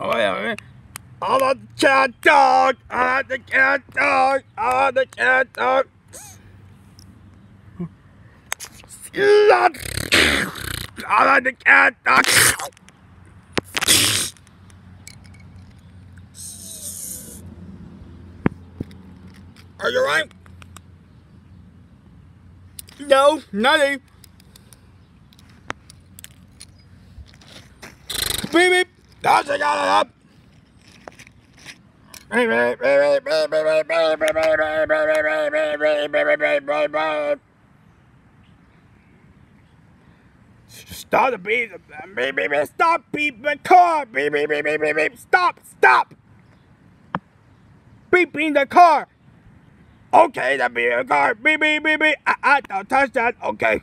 Oh yeah. I want the cat dog. I want the cat dog. I want the cat dog. I want the cat dog. Are you right? No, nothing. Beep beep. That's a got it up. Stop the beep. Beep beep beep. Stop beep the car. Beep beep beep beep beep beep. Stop. Stop. Beeping the car. Okay, the beep the car. Beep beep beep beep. I, I don't touch that. Okay.